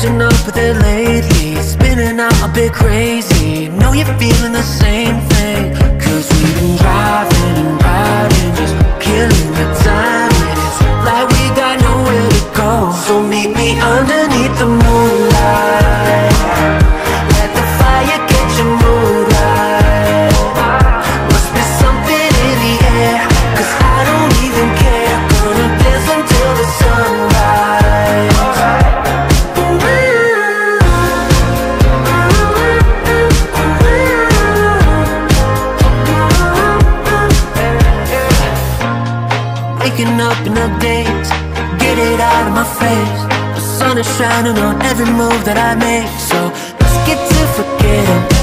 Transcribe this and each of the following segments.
catching up with it lately. Spinning out a bit crazy. Know you're feeling the same thing Cause we've been driving waking up in a daze. Get it out of my face. The sun is shining on every move that I make. So let's get to forgetting.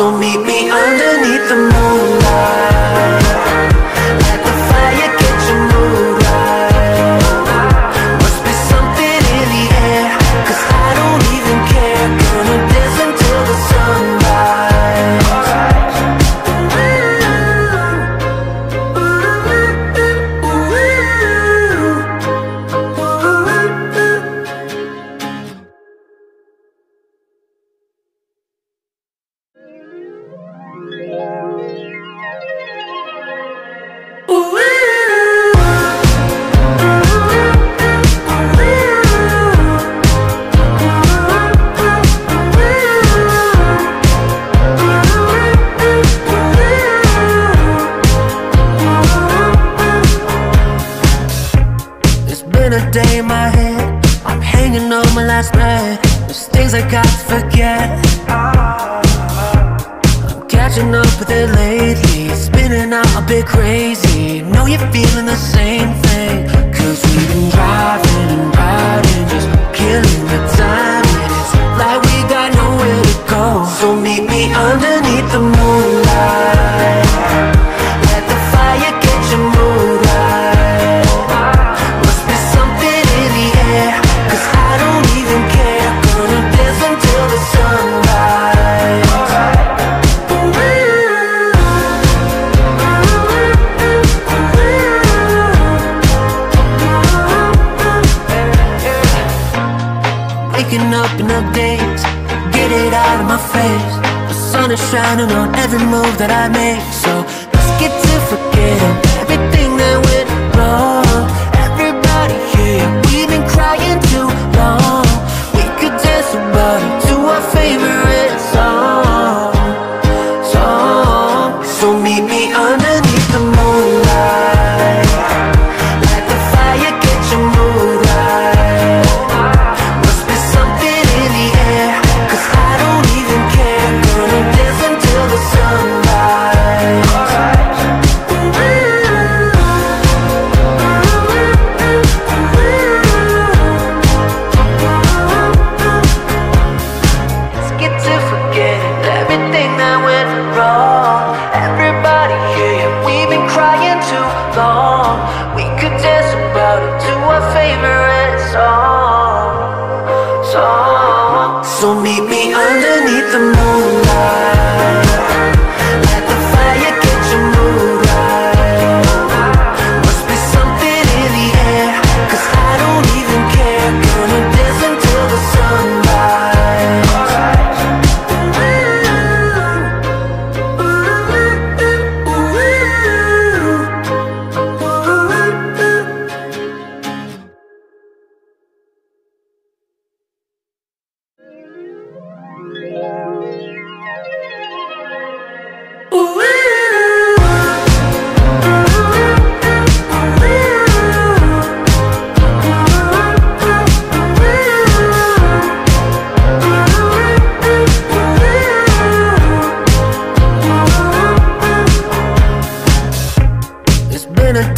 So meet me underneath the moonlight. Day in my head. I'm hanging on my last breath. There's things I got to forget. I'm catching up with it lately. Spinning out a bit crazy. Know you're feeling the same thing. Cause we've been driving. out of my face. The sun is shining on every move that I make. So let's get to forgetting everything that we So meet me underneath the moonlight.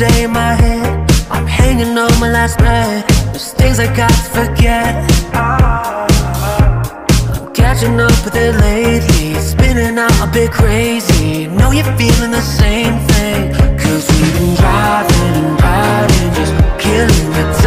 day in my head. I'm hanging on my last breath. There's things I got to forget. I'm catching up with it lately. Spinning out a bit crazy. Know you're feeling the same thing. Cause we've been driving and riding Just killing the time